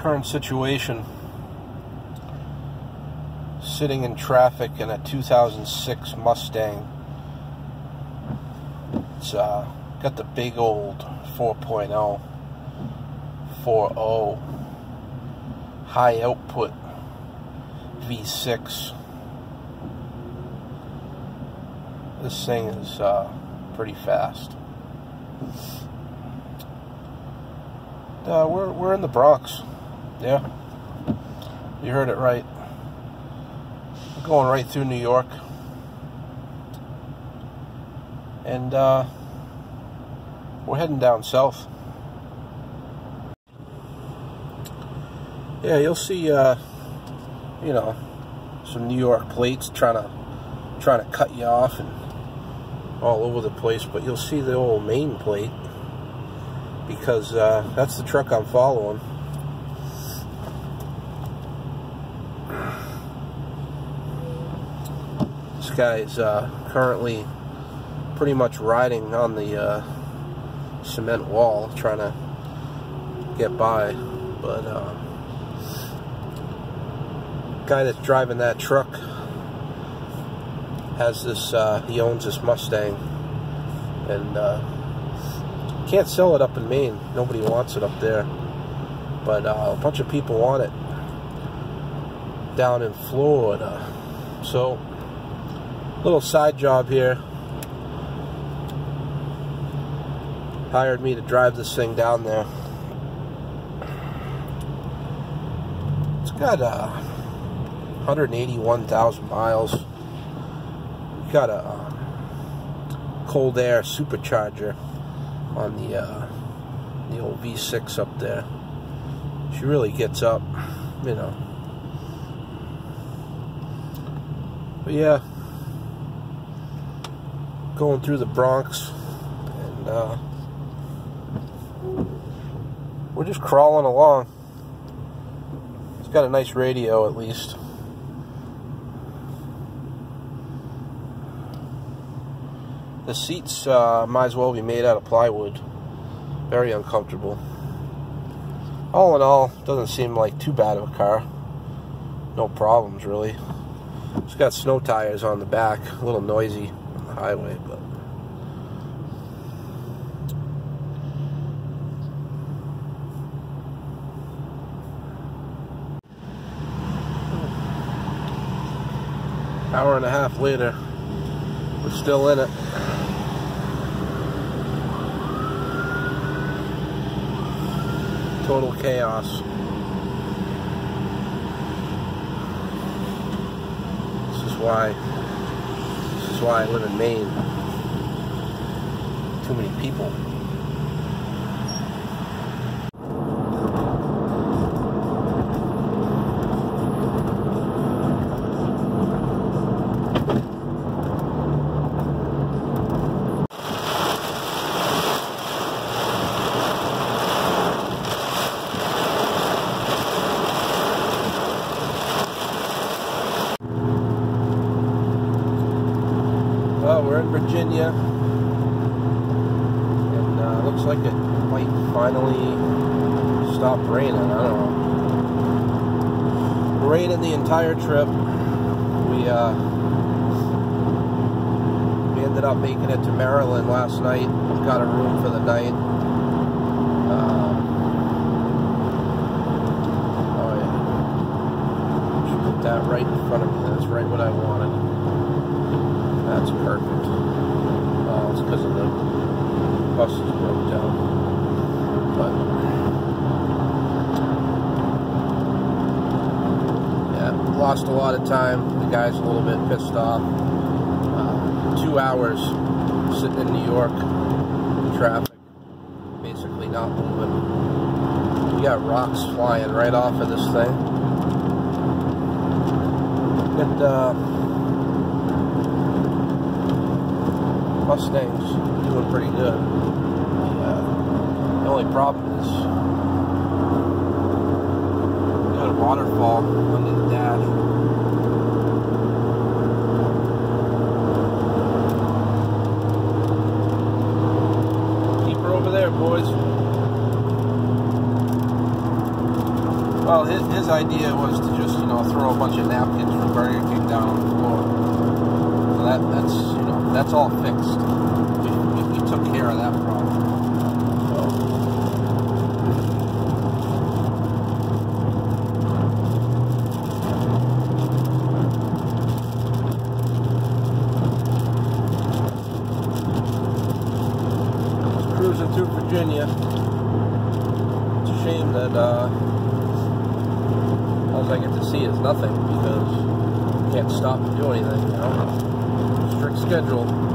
current situation sitting in traffic in a 2006 Mustang. It's uh, got the big old 4.0 4.0 high output V6. This thing is uh, pretty fast. Uh, we're we're in the Bronx. Yeah, you heard it right. Going right through New York, and uh, we're heading down south. Yeah, you'll see. Uh, you know, some New York plates trying to trying to cut you off and all over the place, but you'll see the old Maine plate because uh, that's the truck I'm following. Guy is uh, currently pretty much riding on the uh, cement wall trying to get by, but uh, guy that's driving that truck has this, uh, he owns this Mustang, and uh, can't sell it up in Maine. Nobody wants it up there. But uh, a bunch of people want it down in Florida. So, little side job here. Hired me to drive this thing down there. It's got uh, 181,000 miles. Got a um, cold air supercharger on the uh, the old V6 up there. She really gets up, you know. But yeah, going through the Bronx, and uh, we're just crawling along. It's got a nice radio at least. The seats uh, might as well be made out of plywood. Very uncomfortable. All in all, doesn't seem like too bad of a car. No problems, really. It's got snow tires on the back. A little noisy highway, but... Hour and a half later, we're still in it. total chaos. This is why why I live in Maine. Too many people. Well, we're in Virginia, and uh, looks like it might finally stop raining. I don't know. Raining the entire trip. We uh, we ended up making it to Maryland last night. Got a room for the night. Um, oh put that right in front of me. That's right what I wanted. That's perfect. Because of the buses broke down. But yeah, lost a lot of time. The guy's a little bit pissed off. Uh, two hours sitting in New York traffic, basically not moving. You got rocks flying right off of this thing. And uh, Mustang's doing pretty good. Uh, the only problem is got a waterfall under the dash. Keep her over there, boys. Well, his, his idea was to just, you know, throw a bunch of napkins from Burger King down on the floor. So that, that's, that's all fixed. We, took care of that problem. Cruising through Virginia. It's a shame that uh, all I get to see is nothing because you can't stop and do anything, know. Strict schedule.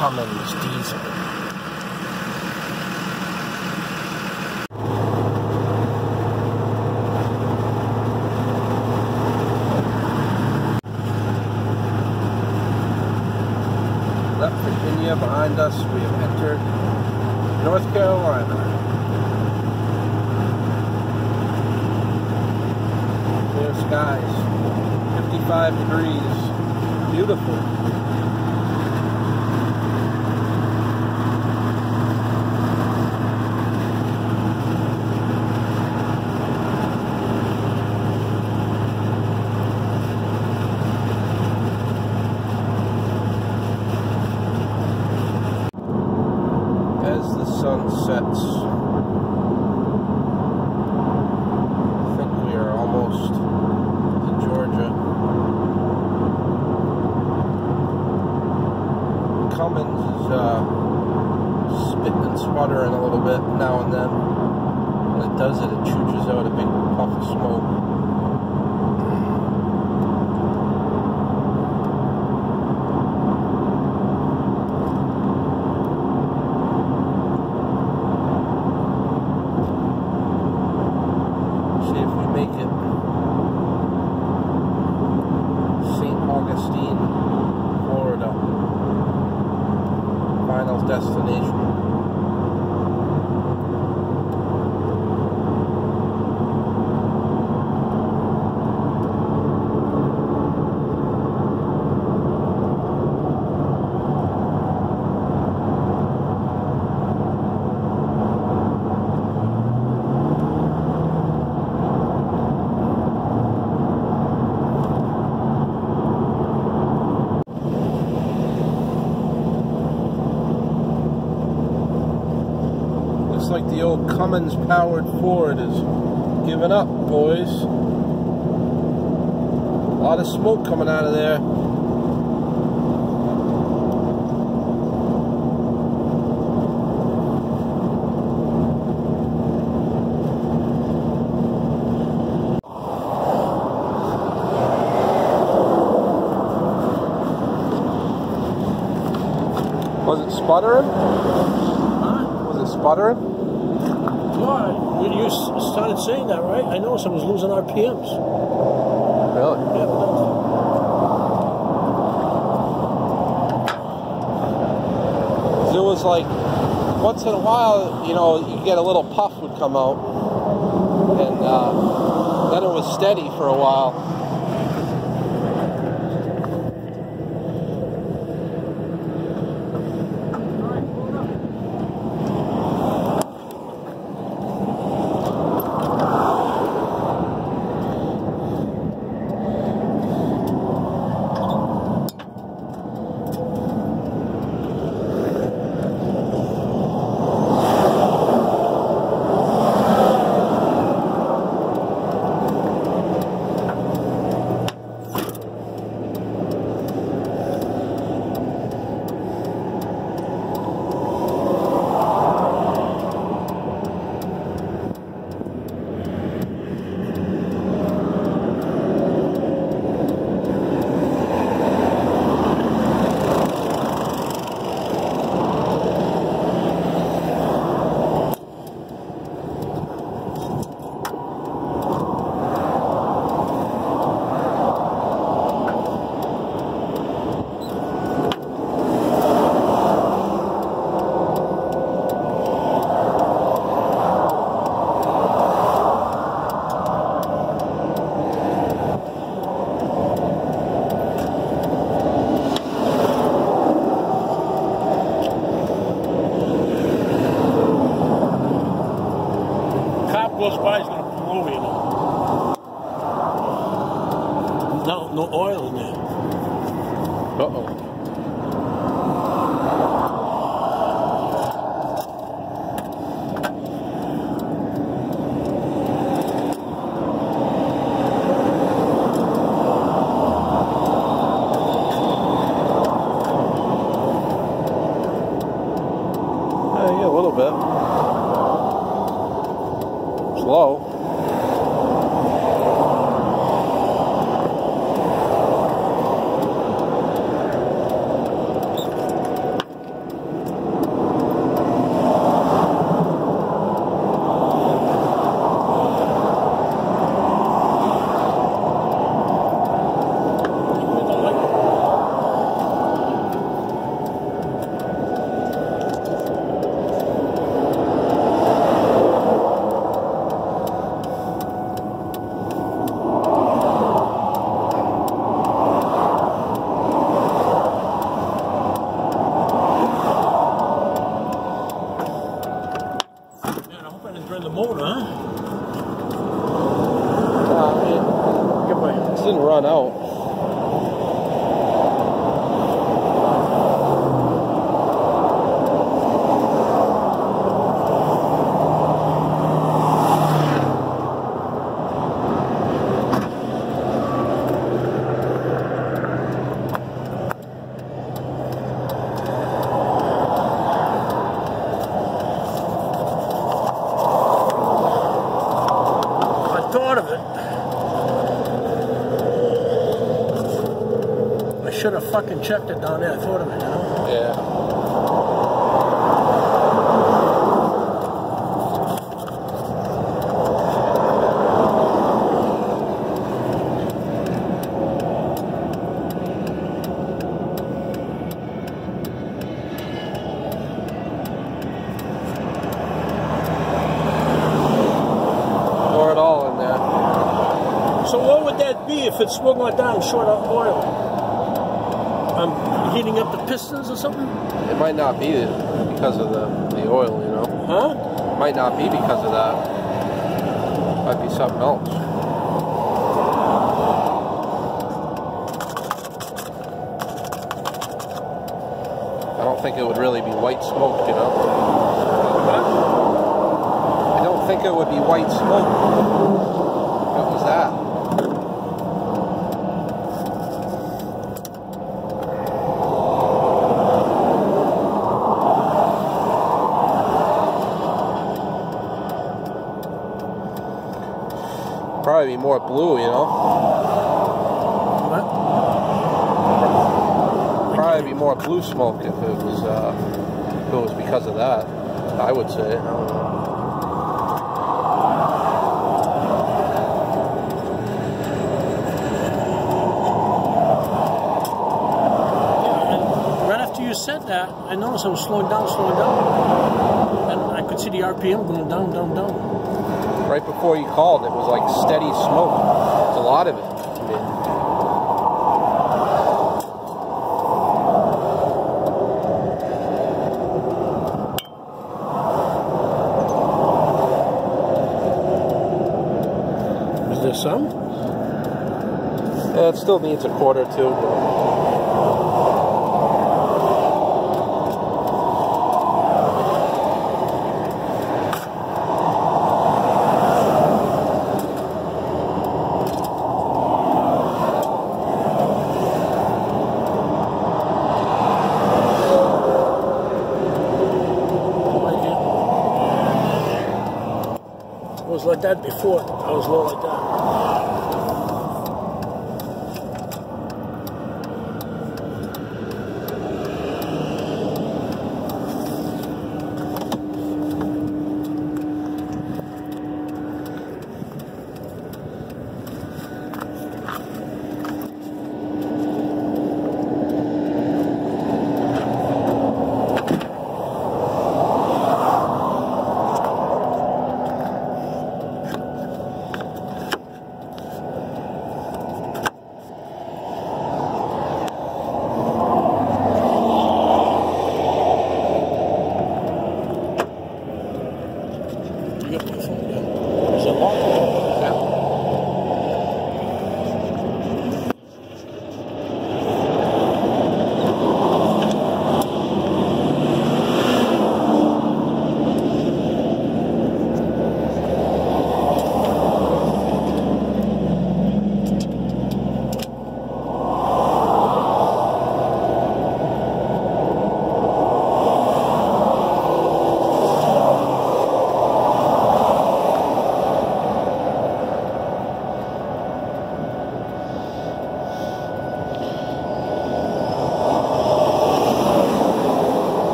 Cummins diesel. Virginia behind us. We have entered North Carolina. Clear skies. 55 degrees. Beautiful. as the sun sets. I think we are almost in Georgia. Cummins is uh, spitting and sputtering a little bit now and then. When it does it, it chooches out a big puff of smoke. See if we make it. St. Augustine, Florida. Final destination. Looks like the old Cummins powered Ford is giving up, boys. A lot of smoke coming out of there. Was it sputtering? Huh? Was it sputtering? No, you, you started saying that, right? I I was losing RPMs. Really? Yeah. It was like once in a while, you know, you get a little puff would come out, and uh, then it was steady for a while. Man, I hope I didn't drain the motor, huh? Uh, my it didn't run out. I thought of it. I should have fucking checked it down there. I thought of it, you know? Yeah. Pour it all in there. So what would that be if it swung like down short of oil? I'm heating up the pistons or something? It might not be because of the, the oil, you know. Huh? It Might not be because of that. It Might be something else. I don't think it would really be white smoke, you know. I don't think it would be white smoke. What was that? Probably be more blue, you know. What? Probably be more blue smoke if it was uh, if it was because of that. I would say. I don't know. Right after you said that, I noticed I was slowing down, slowing down. And I could see the RPM going down, down, down. Right before you called, it was like steady smoke. It's a lot of it. Is there some? yeah, it still needs a quarter too. But that before. I was low like that.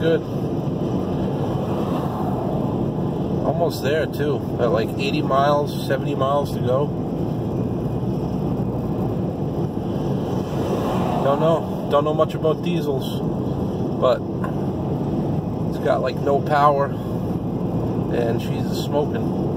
Good. Almost there too. At like 80 miles, 70 miles to go. Don't know. Don't know much about diesels. But it's got like no power. And she's smoking.